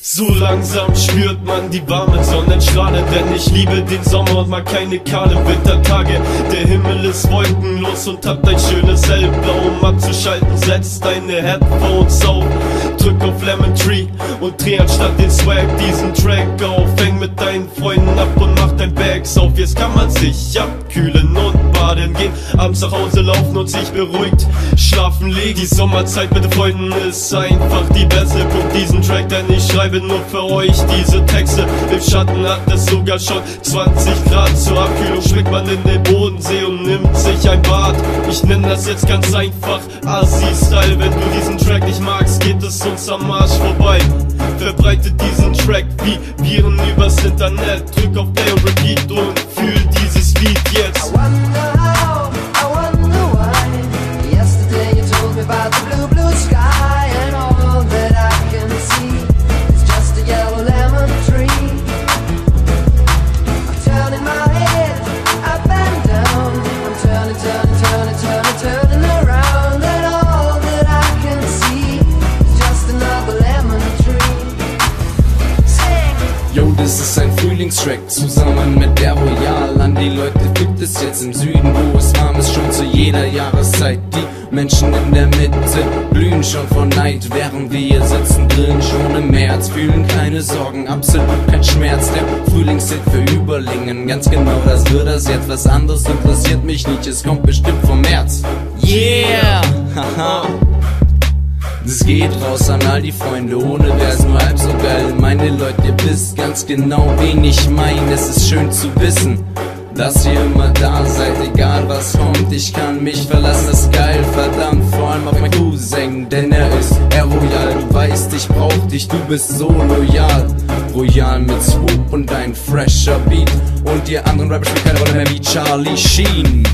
zu langsam spürt man die warmen Sonnenstrahlen, denn ich liebe den Sommer und mag keine kahlen Wintertage. Der Himmel ist wolkenlos und hat ein schönes Hellblau, um abzuschalten, setz deine Headphones auf, drück auf Lemon Tree und dreh anstatt den Swag diesen Track auf. Häng mit deinen Freunden ab und mach dein Bags auf, jetzt kann man sich abkühlen und baden gehen, abends nach Hause laufen und sich beruhigt schlafen legen. Die Sommerzeit mit den Freunden ist einfach die beste. Guck diesen Track, denn ich schreibe nur für euch diese Texte. Im Schatten hat es sogar schon 20 Grad. Zur Abkühlung schlägt man in den Bodensee und nimmt sich ein Bad. Ich nenne das jetzt ganz einfach Asi-Style. Wenn du diesen Track nicht magst, geht es uns am Arsch vorbei. Verbreite diesen Track wie Viren übers Internet. Drück auf Play und Repeat und fühl Yo, das ist ein Frühlingstrack zusammen mit der Royal. An die Leute gibt es jetzt im Süden, wo es warm ist, schon zu jeder Jahreszeit. Die Menschen in der Mitte blühen schon vor Neid, während wir hier sitzen, drin schon im März. Fühlen keine Sorgen, absolut kein Schmerz. Der Frühlingshit für Überlingen, ganz genau, das wird das jetzt. Was anderes interessiert mich nicht, es kommt bestimmt vom März. Yeah! Haha. Geht raus an all die Freunde, ohne wär's nur halb so geil. Meine Leute, ihr wisst ganz genau, wen ich mein. Es ist schön zu wissen, dass ihr immer da seid, egal was kommt. Ich kann mich verlassen, ist geil, verdammt, vor allem auf mein Cousin, denn er ist er royal. Du weißt, ich brauch dich, du bist so loyal. Royal mit Swoop und ein fresher Beat. Und ihr anderen Rapper spielt keine Rolle mehr wie Charlie Sheen.